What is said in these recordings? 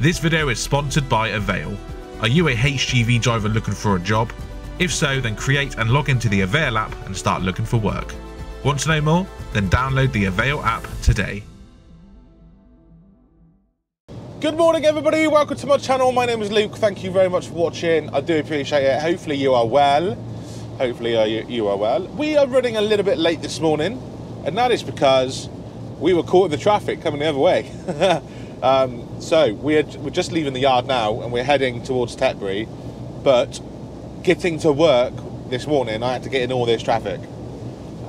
This video is sponsored by Avail. Are you a HGV driver looking for a job? If so, then create and log into the Avail app and start looking for work. Want to know more? Then download the Avail app today. Good morning, everybody. Welcome to my channel. My name is Luke. Thank you very much for watching. I do appreciate it. Hopefully, you are well. Hopefully, you are well. We are running a little bit late this morning, and that is because we were caught in the traffic coming the other way. um, so we are, we're just leaving the yard now, and we're heading towards Tetbury. But getting to work this morning, I had to get in all this traffic,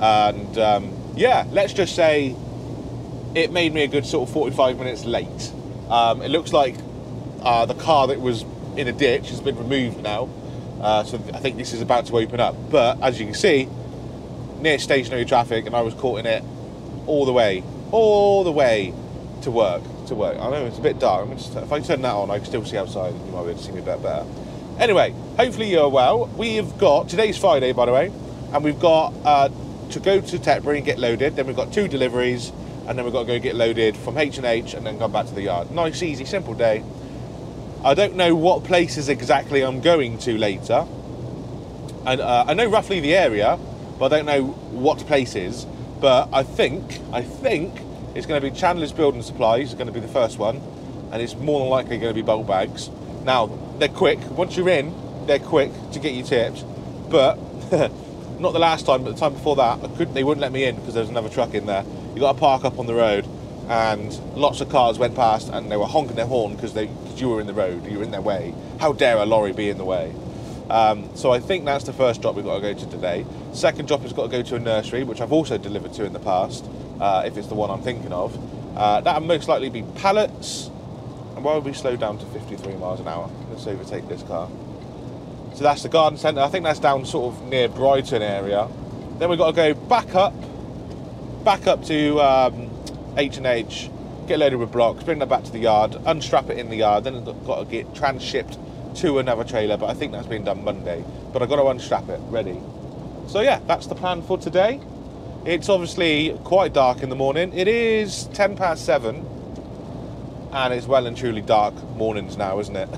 and um, yeah, let's just say it made me a good sort of 45 minutes late. Um, it looks like uh, the car that was in a ditch has been removed now, uh, so I think this is about to open up. But as you can see, near stationary traffic, and I was caught in it all the way, all the way to work. To work. I know it's a bit dark. Just, if I turn that on, I can still see outside. You might be able to see me a bit better. Anyway, hopefully you're well. We've got today's Friday, by the way, and we've got uh, to go to Tetbury and get loaded. Then we've got two deliveries and then we've got to go get loaded from H&H and then come back to the yard. Nice, easy, simple day. I don't know what places exactly I'm going to later. And uh, I know roughly the area, but I don't know what places. But I think, I think it's going to be Chandler's Building Supplies, is going to be the first one. And it's more than likely going to be bulk bags. Now, they're quick. Once you're in, they're quick to get you tipped. But not the last time, but the time before that, they wouldn't let me in because there was another truck in there you got to park up on the road and lots of cars went past and they were honking their horn because cause you were in the road, you were in their way. How dare a lorry be in the way? Um, so I think that's the first drop we've got to go to today. Second drop has got to go to a nursery, which I've also delivered to in the past, uh, if it's the one I'm thinking of. Uh, that'll most likely be pallets. And why would we slow down to 53 miles an hour? Let's overtake this car. So that's the garden centre. I think that's down sort of near Brighton area. Then we've got to go back up back up to um, H&H, get loaded with blocks, bring that back to the yard, unstrap it in the yard, then got to get transshipped to another trailer, but I think that's being done Monday. But I've got to unstrap it, ready. So yeah, that's the plan for today. It's obviously quite dark in the morning. It is 10 past 7, and it's well and truly dark mornings now, isn't it?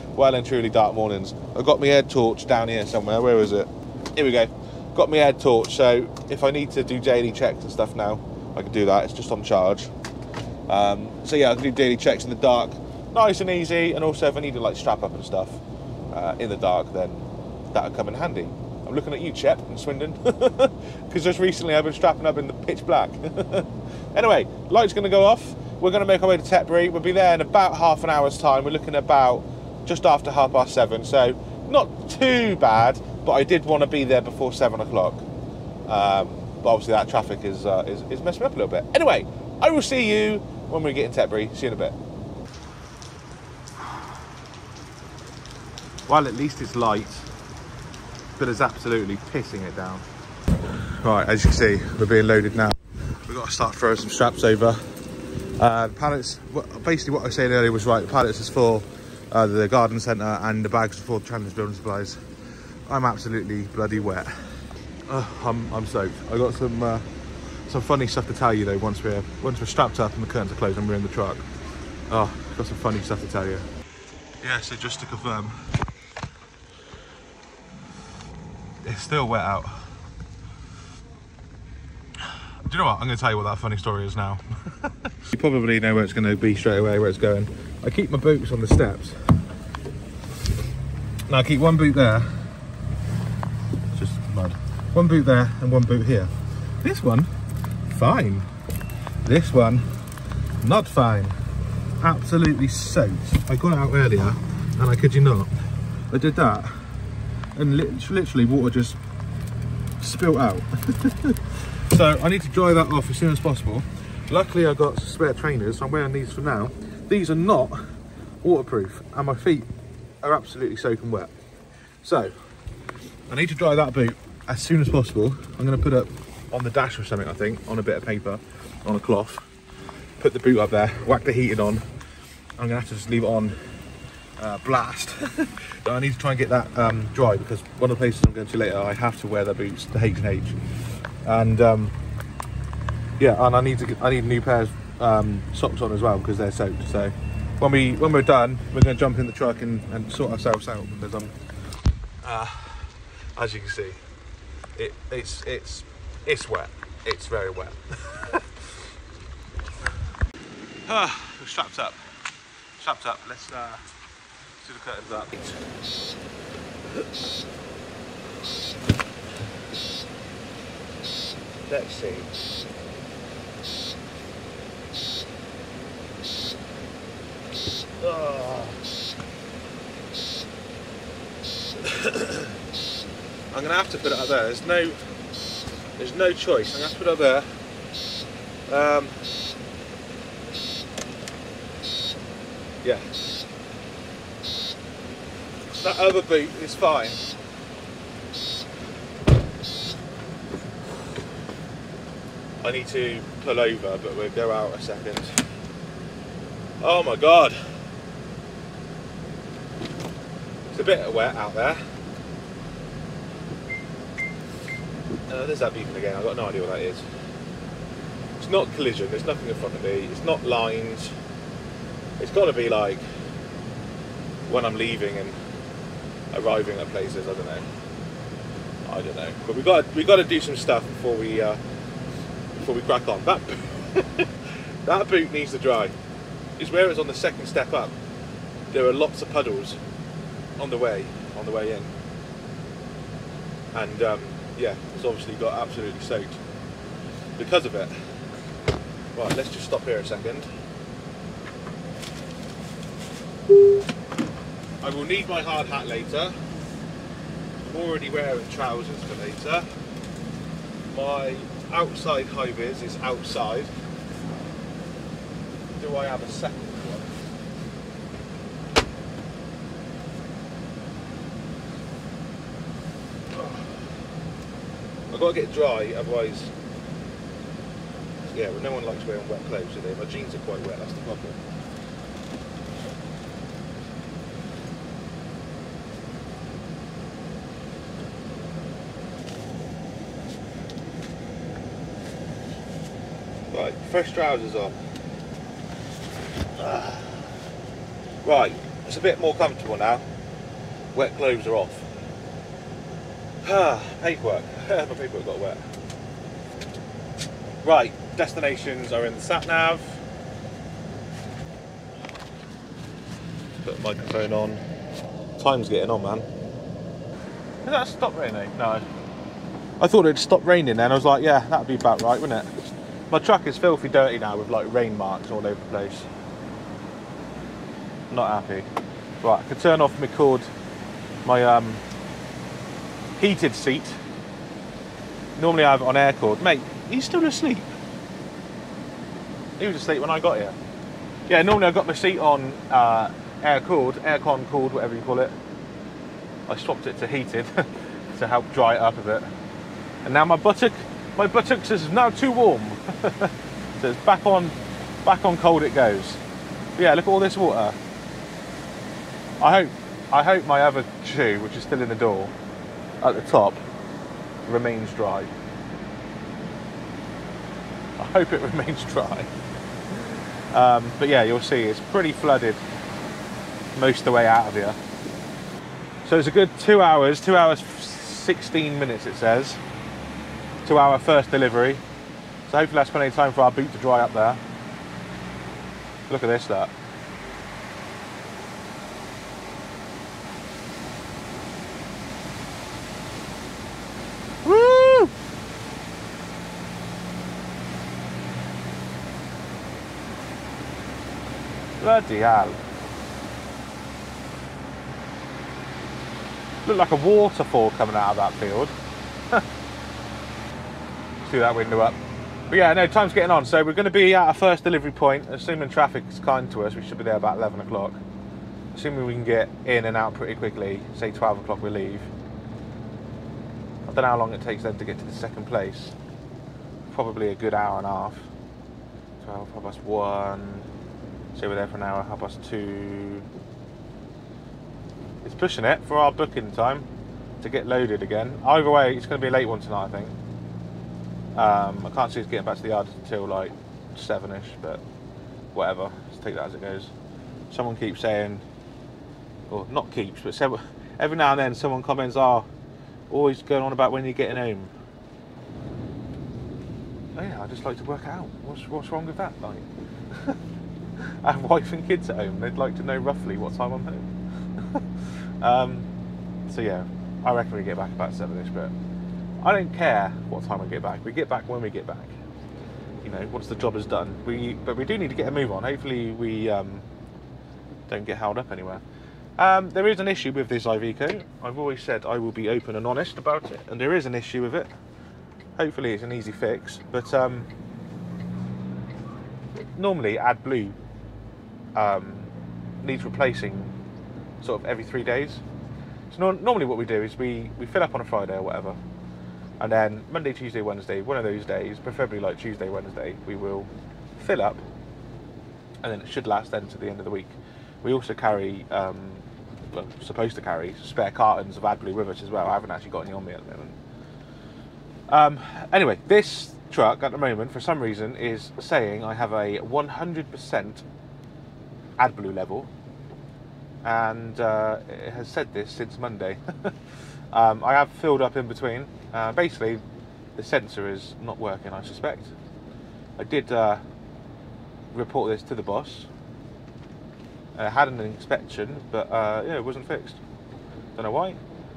well and truly dark mornings. I've got my head torch down here somewhere. Where is it? Here we go got my head torch, so if I need to do daily checks and stuff now, I can do that. It's just on charge. Um, so yeah, I can do daily checks in the dark, nice and easy. And also, if I need to like strap up and stuff uh, in the dark, then that'll come in handy. I'm looking at you, Chet, in Swindon, because just recently I've been strapping up in the pitch black. anyway, light's going to go off. We're going to make our way to Tetbury. We'll be there in about half an hour's time. We're looking about just after half past seven, so not too bad but I did want to be there before seven o'clock. Um, but obviously that traffic is, uh, is, is messing me up a little bit. Anyway, I will see you when we get in Tetbury. See you in a bit. Well, at least it's light, but it's absolutely pissing it down. Right, as you can see, we're being loaded now. We've got to start throwing some straps over. Uh, pallets, basically what I was saying earlier was right, the pallets is for uh, the garden centre and the bags are for Chandler's Building Supplies. I'm absolutely bloody wet. Uh, I'm, I'm soaked. I got some uh, some funny stuff to tell you though. Once we're once we're strapped up and the curtains are closed and we're in the truck. Oh, got some funny stuff to tell you. Yeah. So just to confirm, it's still wet out. Do you know what? I'm going to tell you what that funny story is now. you probably know where it's going to be straight away, where it's going. I keep my boots on the steps. Now I keep one boot there Just mud. One boot there and one boot here. This one, fine. This one, not fine. Absolutely soaked. I got out earlier and I kid you not, I did that and literally water just spilt out. so I need to dry that off as soon as possible. Luckily I got spare trainers, so I'm wearing these for now. These are not waterproof and my feet are absolutely soaking wet. So I need to dry that boot as soon as possible. I'm going to put it on the dash or something, I think, on a bit of paper, on a cloth. Put the boot up there, whack the heating on. I'm going to have to just leave it on uh, blast. I need to try and get that um, dry because one of the places I'm going to later, I have to wear the boots, the H&H. And um, yeah, and I need to get, I need new pairs um, socks on as well because they're soaked. So when we when we're done, we're going to jump in the truck and, and sort ourselves out because um, uh, as you can see, it it's it's it's wet. It's very wet. ah, we're strapped up. Strapped up. Let's uh, up. Let's see. Oh. I'm gonna have to put it up there. There's no, there's no choice. I'm gonna have to put it up there. Um, yeah. That other boot is fine. I need to pull over, but we'll go out a second. Oh my god. It's a bit wet out there. Uh, there's that beacon again, I've got no idea what that is. It's not collision, there's nothing in front of me, it's not lines. It's got to be like when I'm leaving and arriving at places, I don't know. I don't know. But we got we got to do some stuff before we uh, before we crack on. That that boot needs to dry. It's where it's on the second step up. There are lots of puddles on the way on the way in, and um, yeah, it's obviously got absolutely soaked because of it. Right, let's just stop here a second. I will need my hard hat later. I'm already wearing trousers for later. My outside high vis is outside. Do I have a second one? I've got to get dry, otherwise, yeah, well, no one likes wearing wet clothes, today. My jeans are quite wet, that's the problem. Right, fresh trousers on. Ah. Right, it's a bit more comfortable now. Wet clothes are off. Ah, paperwork. My paperwork got wet. Right, destinations are in the sat nav. Put the microphone on. Time's getting on, man. Has that stopped raining? No. I thought it'd stop raining then. I was like, yeah, that'd be about right, wouldn't it? My truck is filthy dirty now with like rain marks all over the place. Not happy. Right, I can turn off my cord, my um, heated seat. Normally I have it on air cord. Mate, he's still asleep. He was asleep when I got here. Yeah, normally I've got my seat on uh, air cooled, aircon cooled, whatever you call it. I swapped it to heated to help dry it up a bit. And now my buttock, my buttocks is now too warm. so it's back on, back on cold it goes. But yeah, look at all this water. I hope, I hope my other shoe, which is still in the door, at the top, remains dry. I hope it remains dry. Um, but yeah, you'll see it's pretty flooded most of the way out of here. So it's a good two hours, two hours 16 minutes it says, to our first delivery. So hopefully that's plenty of time for our boot to dry up there. Look at this, that. Bloody hell. Look like a waterfall coming out of that field. See that window up. But yeah, no, time's getting on. So we're going to be at our first delivery point. Assuming traffic's kind to us, we should be there about 11 o'clock. Assuming we can get in and out pretty quickly, say 12 o'clock we leave. I don't know how long it takes them to get to the second place. Probably a good hour and a half. 12, half past 1. Say we're there for an hour, half past 2. It's pushing it for our booking time to get loaded again. Either way, it's going to be a late one tonight, I think. Um, I can't see us getting back to the yard until like 7ish, but whatever. Let's take that as it goes. someone keeps saying, or not keeps, but several, every now and then someone comments, "Oh, always going on about when you're getting home." Oh yeah, I just like to work out. What's what's wrong with that? Like, I have wife and kids at home. They'd like to know roughly what time I'm home. um, so yeah, I reckon we get back about seven-ish, but I don't care what time I get back. We get back when we get back. You know, once the job is done. We but we do need to get a move on. Hopefully we um, don't get held up anywhere. Um, there is an issue with this Iveco. I've always said I will be open and honest about it, and there is an issue with it. Hopefully it's an easy fix, but um, normally AdBlue um, needs replacing sort of every three days. So nor normally what we do is we, we fill up on a Friday or whatever, and then Monday, Tuesday, Wednesday, one of those days, preferably like Tuesday, Wednesday, we will fill up, and then it should last then to the end of the week. We also carry, um, well, supposed to carry spare cartons of AdBlue us as well. I haven't actually got any on me at the moment. Um, anyway, this truck at the moment, for some reason, is saying I have a 100% AdBlue level, and uh, it has said this since Monday. um, I have filled up in between. Uh, basically, the sensor is not working, I suspect. I did uh, report this to the boss. I had an inspection, but uh, yeah, it wasn't fixed. Don't know why.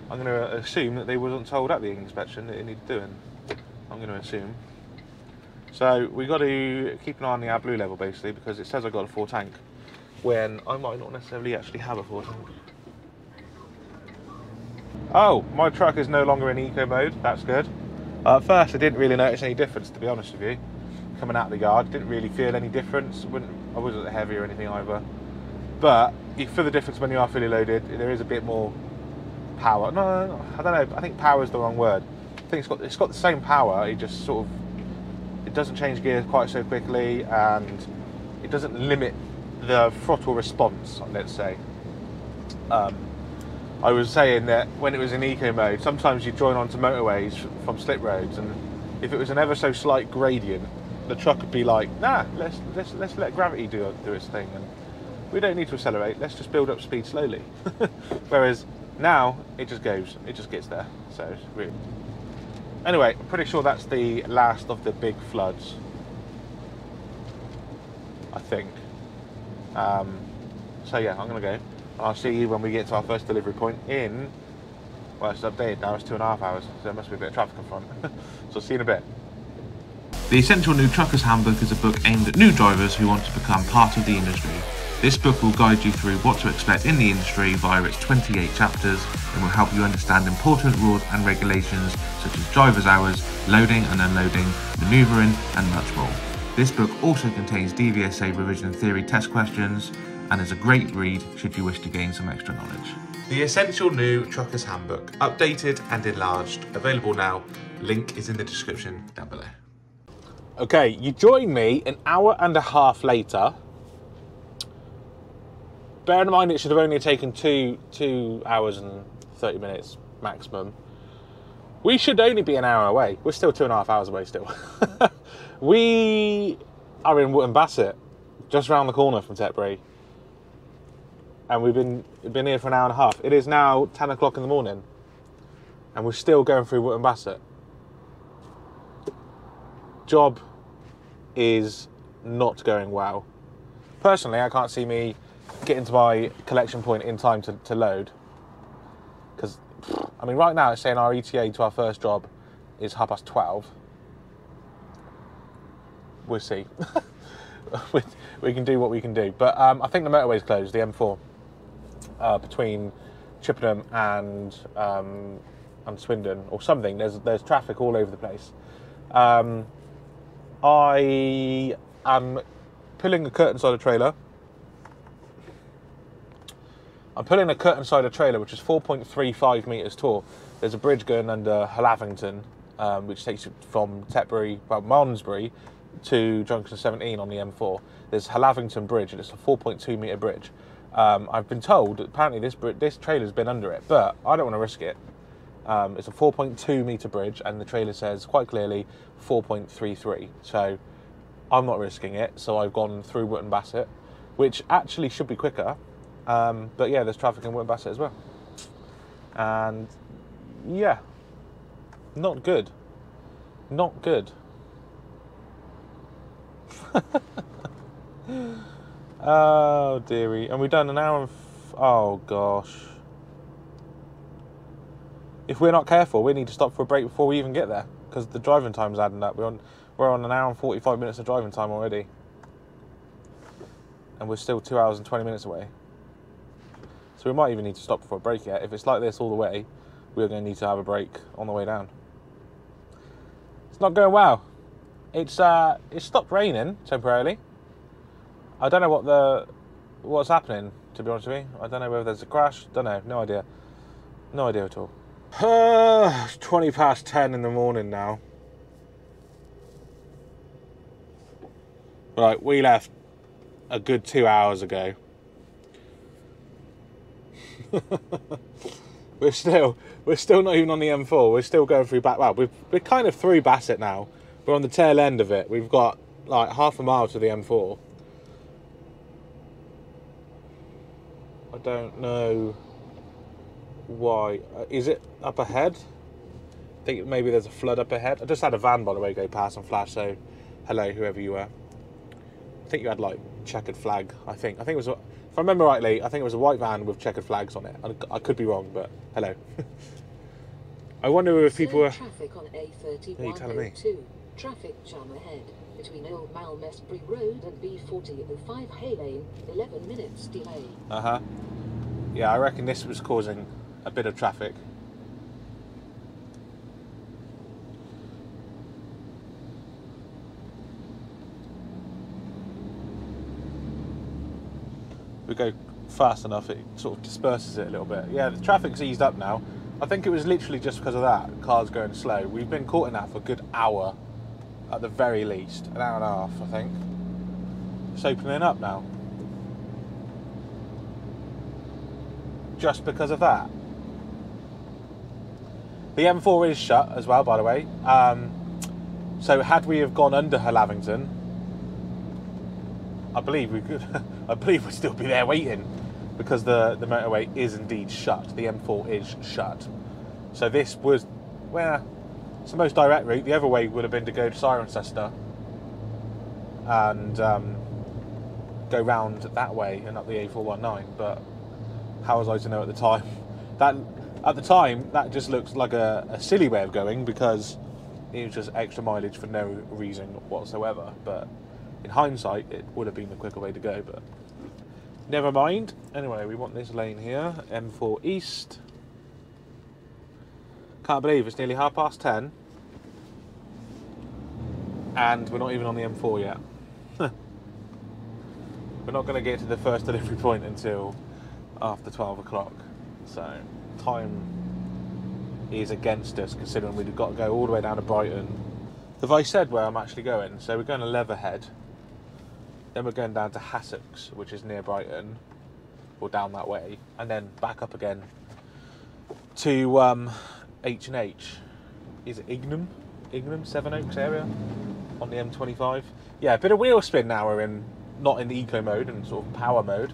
I'm going to assume that they wasn't told at the inspection that it needed doing. I'm going to assume. So we got to keep an eye on the AdBlue level basically because it says I've got a full tank when I might not necessarily actually have a full tank. Oh, my truck is no longer in eco mode. That's good. Uh, at first, I didn't really notice any difference, to be honest with you. Coming out of the yard, didn't really feel any difference. Wouldn't, I wasn't heavy or anything either. But you feel the difference when you are fully loaded. There is a bit more power. No, no, no, I don't know. I think power is the wrong word. I think it's got it's got the same power. It just sort of it doesn't change gears quite so quickly, and it doesn't limit the throttle response. Let's say. Um, I was saying that when it was in eco mode, sometimes you join onto motorways from slip roads, and if it was an ever so slight gradient, the truck would be like, "Nah, let's let's let's let gravity do do its thing, and we don't need to accelerate. Let's just build up speed slowly." Whereas now it just goes, it just gets there. So really. Anyway, I'm pretty sure that's the last of the big floods. I think. Um, so yeah, I'm gonna go. I'll see you when we get to our first delivery point in. Well, it's updated now. It's two and a half hours, so there must be a bit of traffic in front. so see you in a bit. The Essential New Truckers Handbook is a book aimed at new drivers who want to become part of the industry. This book will guide you through what to expect in the industry via its 28 chapters and will help you understand important rules and regulations such as driver's hours, loading and unloading, manoeuvring, and much more. This book also contains DVSA revision theory test questions and is a great read should you wish to gain some extra knowledge. The Essential New Truckers Handbook, updated and enlarged, available now. Link is in the description down below. Okay, you join me an hour and a half later. Bear in mind it should have only taken two two hours and thirty minutes maximum. We should only be an hour away. We're still two and a half hours away still. we are in Wootton Bassett, just round the corner from Tetbury. And we've been been here for an hour and a half. It is now ten o'clock in the morning. And we're still going through Wootton Bassett. Job is not going well. Personally, I can't see me getting to my collection point in time to, to load. Because, I mean, right now it's saying our ETA to our first job is half past 12. We'll see. we, we can do what we can do. But um, I think the motorway's closed, the M4, uh, between Chippenham and um, and Swindon or something. There's there's traffic all over the place. Um, I am pulling a curtain side of trailer. I'm pulling a curtain side of trailer, which is 4.35 metres tall. There's a bridge going under Hullavington, um, which takes you from Tetbury, well, Malmesbury, to Junction 17 on the M4. There's Hullavington Bridge, and it's a 4.2 metre bridge. Um, I've been told apparently this this trailer's been under it, but I don't want to risk it. Um, it's a 4.2 metre bridge, and the trailer says quite clearly 4.33. So I'm not risking it. So I've gone through Wootton Bassett which actually should be quicker. Um, but yeah, there's traffic in Wootton Bassett as well. And yeah, not good. Not good. oh dearie, and we've done an hour. And oh gosh. If we're not careful, we need to stop for a break before we even get there because the driving time's adding up. We're on we're on an hour and forty five minutes of driving time already, and we're still two hours and twenty minutes away. So we might even need to stop for a break yet. If it's like this all the way, we're going to need to have a break on the way down. It's not going well. It's uh, it stopped raining temporarily. I don't know what the what's happening. To be honest with you, I don't know whether there's a crash. Don't know. No idea. No idea at all. It's twenty past ten in the morning now. Right, we left a good two hours ago. we're still we're still not even on the M4. We're still going through back. Well, we've, we're kind of through Bassett now. We're on the tail end of it. We've got like half a mile to the M4. I don't know why. Uh, is it up ahead? I think maybe there's a flood up ahead. I just had a van, by the way, go past and flash. So, hello, whoever you were. I think you had like checkered flag. I think. I think it was. If I remember rightly, I think it was a white van with checkered flags on it. I, I could be wrong, but hello. I wonder if people were. traffic on you telling me. A3102. Traffic jam ahead between Old Malmesbury Road and B4005 Hay Lane. 11 minutes delay. Uh huh. Yeah, I reckon this was causing a bit of traffic. We go fast enough, it sort of disperses it a little bit. Yeah, the traffic's eased up now. I think it was literally just because of that, cars going slow. We've been caught in that for a good hour, at the very least. An hour and a half, I think. It's opening up now. just because of that. The M4 is shut as well, by the way. Um, so had we have gone under Lavington, I believe we could. I believe we'd still be there waiting because the the motorway is indeed shut. The M4 is shut. So this was, well, it's the most direct route. The other way would have been to go to Cirencester and um, go round that way and up the A419, but how was I to know at the time? That at the time that just looks like a, a silly way of going because it was just extra mileage for no reason whatsoever. But in hindsight, it would have been the quicker way to go. But never mind. Anyway, we want this lane here, M4 East. Can't believe it's nearly half past ten, and we're not even on the M4 yet. we're not going to get to the first delivery point until after 12 o'clock. So time is against us considering we've got to go all the way down to Brighton. Have I said where I'm actually going? So we're going to Leatherhead, then we're going down to Hassocks, which is near Brighton, or down that way, and then back up again to um, H and H. Is it Ignum? Ignum, Sevenoaks area on the M25. Yeah, a bit of wheel spin now. We're in not in the eco mode and sort of power mode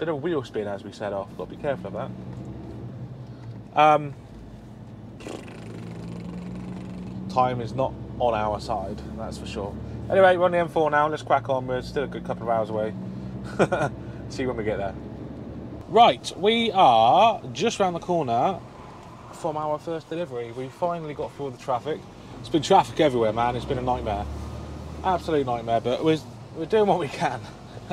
bit of wheel spin as we set off. Got to be careful of that. Um, time is not on our side, that's for sure. Anyway, we're on the M4 now. Let's crack on. We're still a good couple of hours away. See when we get there. Right, we are just round the corner from our first delivery. We finally got through the traffic. It's been traffic everywhere, man. It's been a nightmare. Absolute nightmare, but we're, we're doing what we can.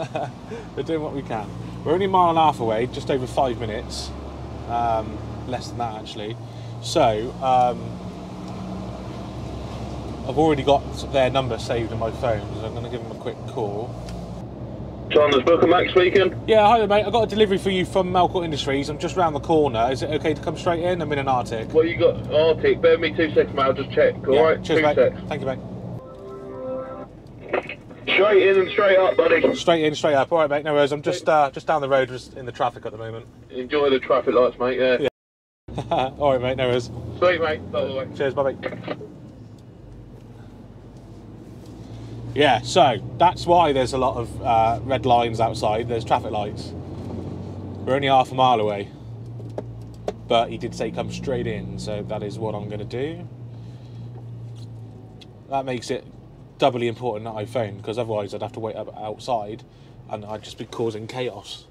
we're doing what we can. We're only a mile and a half away, just over five minutes. Um, less than that, actually. So, um, I've already got their number saved on my phone, so I'm going to give them a quick call. Chandler's Booker Max speaking. Yeah, hi there, mate. I got a delivery for you from Melcourt Industries. I'm just round the corner. Is it okay to come straight in? I'm in an Arctic. What you got? Arctic. Bear me two seconds, mate. I'll just check. All Yeah, right. cheers, two mate. secs. Thank you, mate. Straight in and straight up, buddy. Straight in, straight up. All right, mate. No worries. I'm just uh, just down the road, just in the traffic at the moment. Enjoy the traffic lights, mate. Yeah. Yeah. All right, mate. No worries. Sweet, mate. By the way. Cheers, bye, mate. Yeah, so that's why there's a lot of uh, red lines outside. There's traffic lights. We're only half a mile away. But he did say come straight in, so that is what I'm going to do. That makes it doubly important that I phone, because otherwise I'd have to wait up outside and I'd just be causing chaos.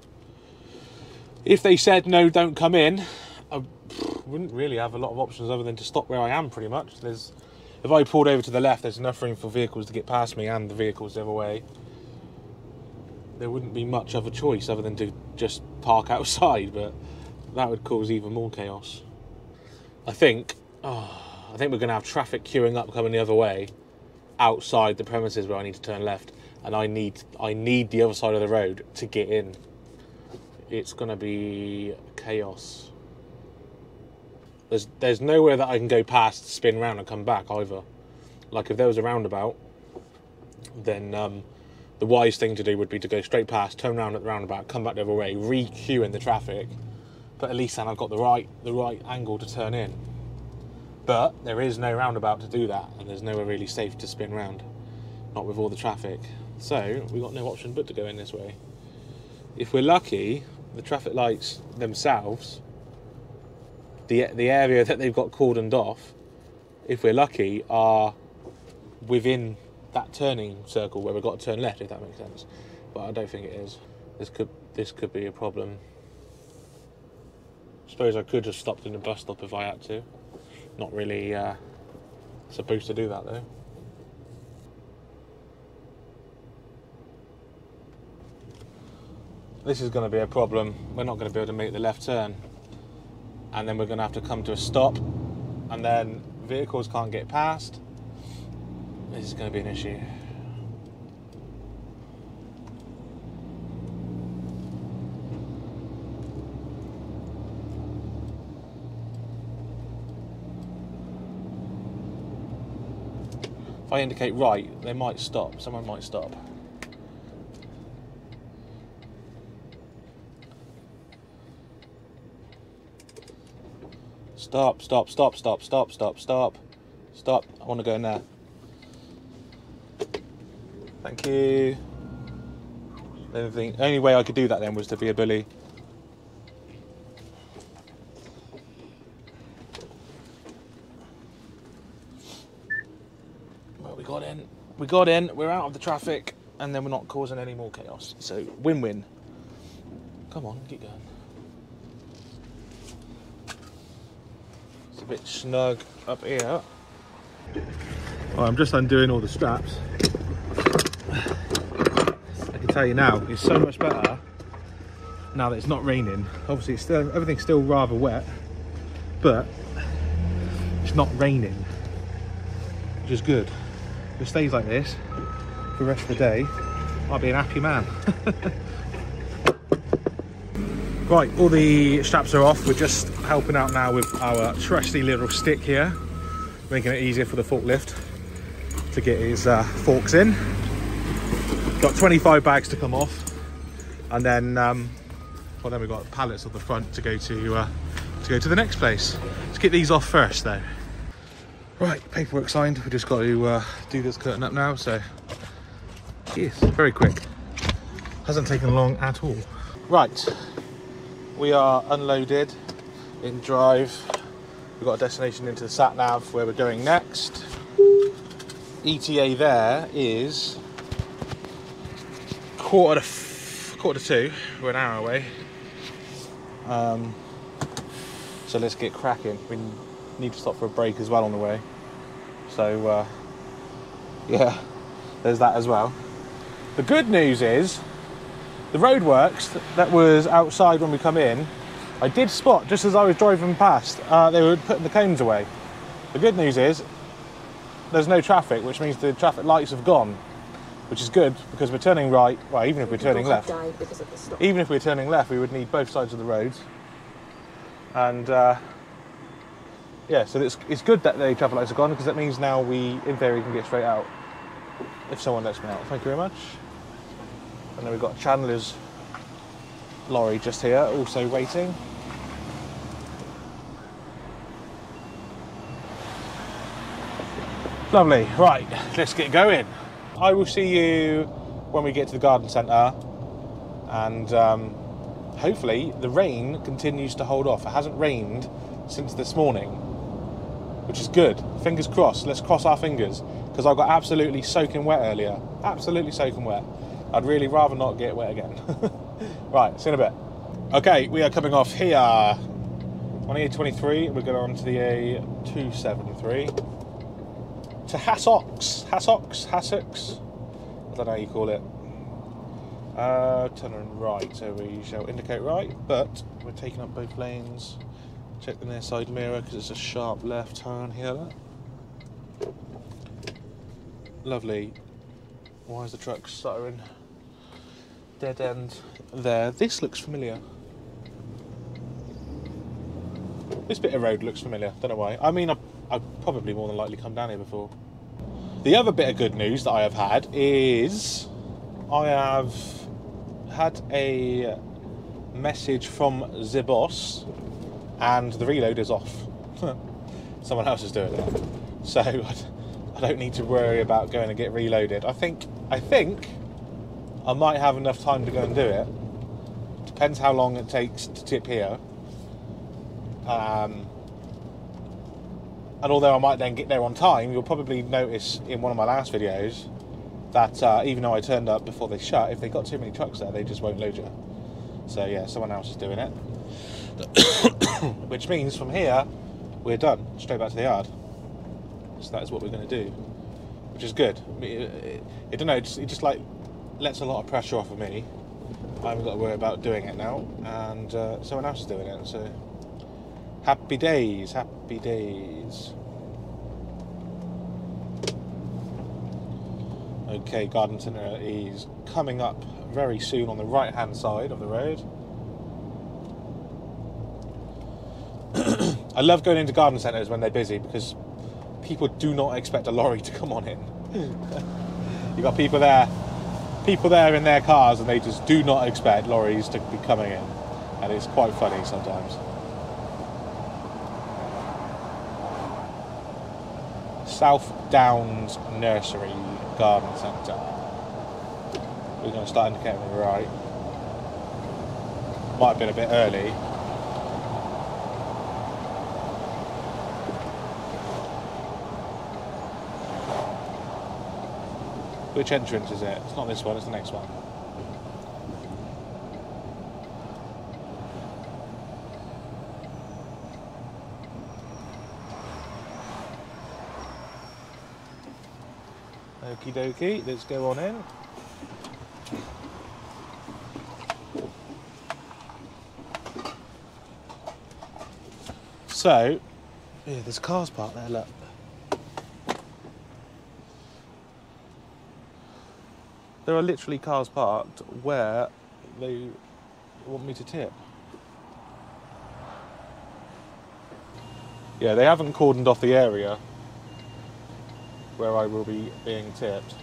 If they said no, don't come in, I wouldn't really have a lot of options other than to stop where I am pretty much. There's if I pulled over to the left, there's enough room for vehicles to get past me and the vehicles the other way. There wouldn't be much of a choice other than to just park outside, but that would cause even more chaos. I think, oh, I think we're going to have traffic queuing up coming the other way, outside the premises where I need to turn left, and I need I need the other side of the road to get in. It's going to be chaos. There's there's nowhere that I can go past, spin round, and come back either. Like if there was a roundabout, then um, the wise thing to do would be to go straight past, turn around at the roundabout, come back the other way, re-queue in the traffic. But at least then I've got the right the right angle to turn in. But there is no roundabout to do that, and there's nowhere really safe to spin round, not with all the traffic. So we've got no option but to go in this way. If we're lucky, the traffic lights themselves the the area that they've got cordoned off, if we're lucky, are within that turning circle where we've got to turn left, if that makes sense. But I don't think it is. This could this could be a problem. I Suppose I could have stopped in the bus stop if I had to. Not really uh, supposed to do that though. This is going to be a problem. We're not going to be able to make the left turn and then we're going to have to come to a stop and then vehicles can't get past. This is going to be an issue. If I indicate right they might stop. Someone might stop Stop, stop, stop, stop, stop, stop, stop. Stop. I want to go in there. Thank you. The only, way I could do that then was to be a bully. Well, we got in. We got in. We're out of the traffic, and then we're not causing any more chaos. So win-win. Come on, keep going. Bit snug up here. I'm just undoing all the straps. I can tell you now, it's so much better now that it's not raining. Obviously, it's still everything's still rather wet, but it's not raining, which is good. If it stays like this for the rest of the day, I'll be an happy man. Right, all the straps are off. We're just helping out now with our trusty little stick here, making it easier for the forklift to get his uh, forks in. Got 25 bags to come off, and then um, well, then we've got pallets at the front to go to uh, to go to the next place. Let's get these off first, though. Right, paperwork signed. We just got to uh, do this curtain up now. So, yes, very quick. Hasn't taken long at all. Right, we are unloaded in drive. We've got a destination into the sat nav where we're going next. ETA there is quarter to quarter to two. We're an hour away. Um, so let's get cracking. We need to stop for a break as well on the way. So uh, yeah, there's that as well. The good news is the roadworks that was outside when we come in, I did spot just as I was driving past, uh, they were putting the cones away. The good news is there's no traffic, which means the traffic lights have gone, which is good because we're turning right. Well, even if we're turning left, even if we're turning left, we would need both sides of the roads. And uh, yeah, so it's, it's good that the traffic lights are gone because that means now we, in theory, can get straight out if someone lets me out. Thank you very much. And then we've got Chandler's lorry just here, also waiting. Lovely, right, let's get going. I will see you when we get to the garden centre, and um, hopefully the rain continues to hold off. It hasn't rained since this morning, which is good. Fingers crossed. Let's cross our fingers because I got absolutely soaking wet earlier. Absolutely soaking wet. I'd really rather not get wet again. right, see you in a bit. Okay, we are coming off here on A23. We're going on to the A273 to Hassocks, Hassocks, Hassocks. I don't know how you call it. Uh, turn on right, so we shall indicate right, but we're taking up both lanes. Check the near side mirror because it's a sharp left turn here. Lovely. Why is the truck stuttering? Dead end there. This looks familiar. This bit of road looks familiar. Don't know why. I mean, I've, I've probably more than likely come down here before. The other bit of good news that I have had is I have had a message from the boss and the reload is off. Someone else is doing it. So I don't need to worry about going to get reloaded. I think I think I might have enough time to go and do it. Depends how long it takes to tip here. Um, and although I might then get there on time, you'll probably notice in one of my last videos that uh, even though I turned up before they shut, if they got too many trucks there, they just won't load you. So yeah, someone else is doing it. Which means from here, we're done, straight back to the yard. So that is what we're going to do, which is good. I it, it, it don't know, it just, it just like lets a lot of pressure off of me. I haven't got to worry about doing it now, and uh, someone else is doing it. So happy days, happy days. Okay, garden centre is coming up very soon on the right hand side of the road. I love going into garden centres when they're busy because people do not expect a lorry to come on in. You've got people there, people there in their cars, and they just do not expect lorries to be coming in, and it's quite funny sometimes. South Downs Nursery Garden Centre. We're going to start indicating the right. Might have been a bit early. Which entrance is it? It's not this one, it's the next one. Okie dokie, let's go on in. So, yeah, there's cars parked there, look. There are literally cars parked where they want me to tip. Yeah, they haven't cordoned off the area where I will be being tipped.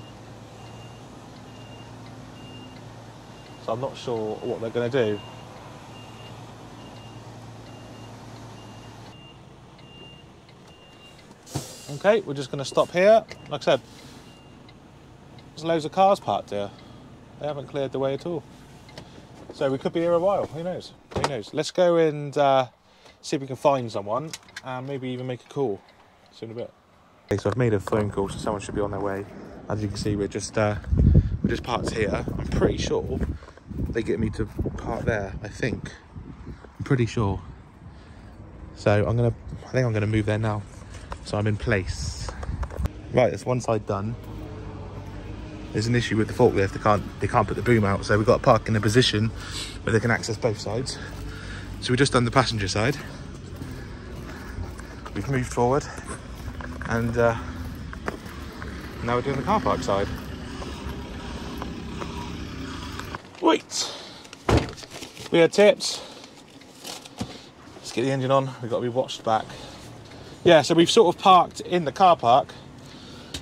So I'm not sure what they're going to do. Okay, we're just going to stop here. Like I said, there's loads of cars parked here. They haven't cleared the way at all. So we could be here a while. Who knows? Who knows? Let's go and uh, see if we can find someone and maybe even make a call. In a bit. Okay, so I've made a phone call, so someone should be on their way. As you can see, we're just uh, we're just parked here. I'm pretty sure they get me to park there. I think. I'm pretty sure. So I'm gonna. I think I'm gonna move there now. So I'm in place. Right, that's one side done. There's an issue with the forklift. They can't they can't put the boom out, so we've got to park in a position where they can access both sides. So we've just done the passenger side. We've moved forward and uh, now we're doing the car park side. Wait, we had tips. Let's get the engine on. We've got to be watched back. Yeah, so we've sort of parked in the car park.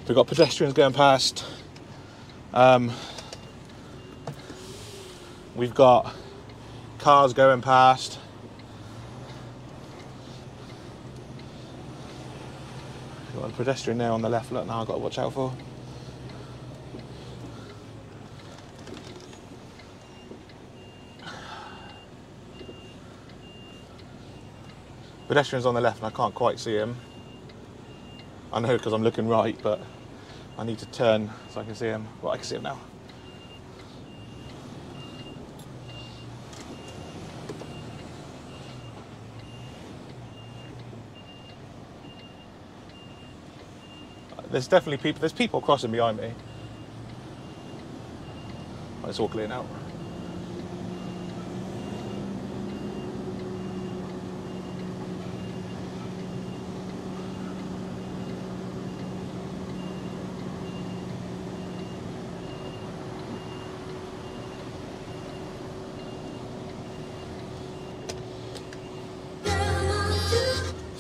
We've got pedestrians going past. Um, we've got cars going past. Got a pedestrian there on the left, look now I've got to watch out for. Pedestrian's on the left and I can't quite see him. I know because I'm looking right, but I need to turn so I can see him. Well, I can see him now. There's definitely people. There's people crossing behind me. It's all clear now.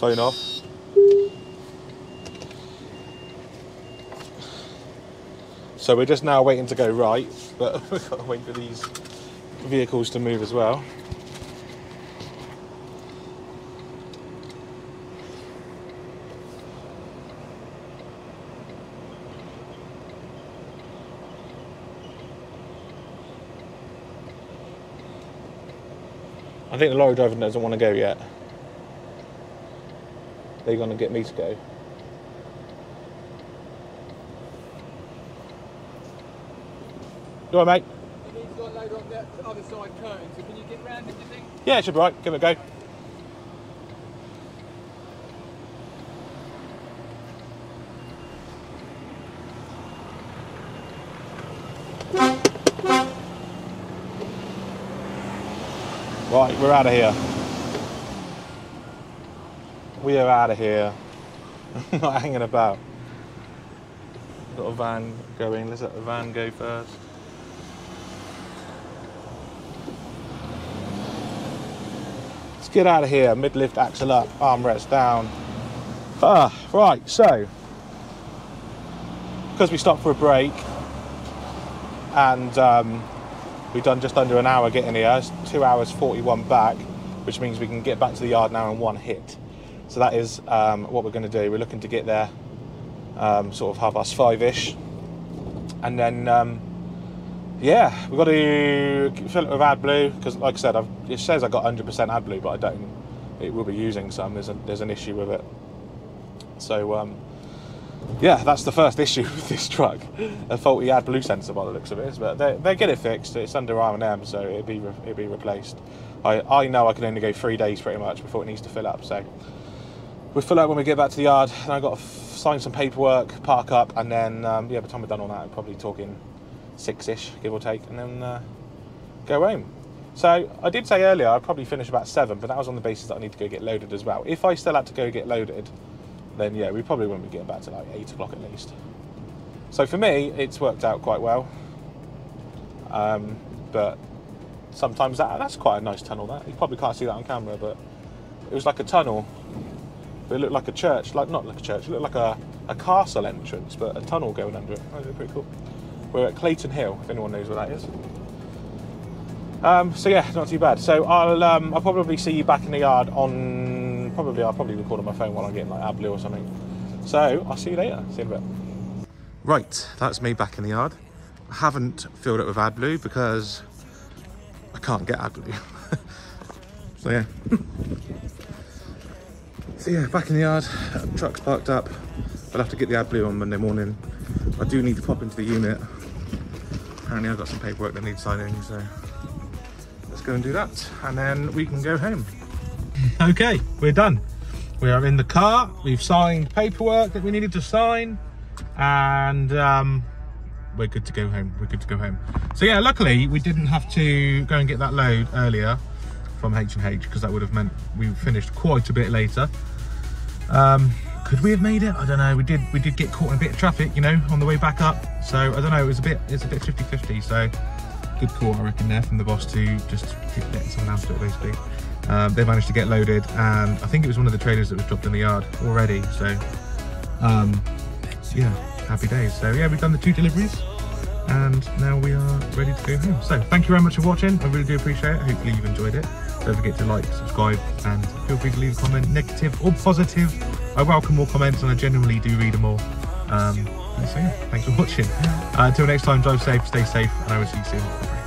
Phone off. So we're just now waiting to go right, but we've got to wait for these vehicles to move as well. I think the lorry driver doesn't want to go yet. They're going to get me to go. You all right, mate? He's got a load on the other side curtain, so can you get round it, do you think? Yeah, it should be right. Give it a go. Right, we're out of here. We are out of here. Not hanging about. Got a van going. Let's let the van go first. Let's get out of here. Mid lift, axle up, armrest down. Ah, right, so because we stopped for a break and um, we've done just under an hour getting here, it's two hours 41 back, which means we can get back to the yard now in one hit. So that is um, what we're going to do. We're looking to get there um, sort of half past five ish. And then, um, yeah, we've got to fill it with AdBlue because, like I said, I've, it says I got 100% AdBlue, but I don't. It will be using some. There's, a, there's an issue with it. So, um, yeah, that's the first issue with this truck. A faulty AdBlue sensor by the looks of it. But they, they get it fixed. It's under R&M, so it'll be, re- it'll be replaced. I, I know I can only go three days pretty much before it needs to fill up. So we'll fill up when we get back to the yard. And I've got to sign some paperwork, park up, and then, um, yeah, by the time we're done all that, I'm probably talking six-ish, give or take, and then uh, go home. So I did say earlier I'd probably finish about seven, but that was on the basis that I need to go get loaded as well. If I still had to go get loaded, then yeah, we probably wouldn't be getting back to like eight o'clock at least. So for me, it's worked out quite well. Um, but sometimes that that's quite a nice tunnel. That you probably can't see that on camera, but it was like a tunnel. But it looked like a church, like not like a church. It looked like a, a castle entrance, but a tunnel going under it. That was pretty cool. We're at Clayton Hill, if anyone knows where that is. Um, so yeah, not too bad. So I'll um, I'll probably see you back in the yard on probably I'll probably record on my phone while I'm getting like AdBlue or something. So I'll see you later. See you in a bit. Right, that's me back in the yard. I haven't filled it with AdBlue because I can't get AdBlue. so yeah. so yeah, back in the yard. Truck's parked up. I'll have to get the AdBlue on Monday morning. I do need to pop into the unit. Apparently I've got some paperwork that needs signing, so let's go and do that and then we can go home. Okay, we're done. We are in the car. We've signed paperwork that we needed to sign and um, we're good to go home. We're good to go home. So yeah, luckily we didn't have to go and get that load earlier from H&H because that would have meant we finished quite a bit later. Um, could we have made it? I don't know. We did we did get caught in a bit of traffic, you know, on the way back up. So I don't know, it was a bit it's a bit 50-50. So good call, I reckon, there from the boss to just letting someone else do it basically. Um, they managed to get loaded and I think it was one of the trailers that was dropped in the yard already. So um, yeah, happy days. So yeah, we've done the two deliveries and now we are ready to go home. So thank you very much for watching. I really do appreciate it. Hopefully you've enjoyed it. Don't forget to like, subscribe, and feel free to leave a comment, negative or positive. I welcome all comments and I genuinely do read them all. Um, so yeah, thanks for watching. Uh, until next time, drive safe, stay safe, and I will see you soon.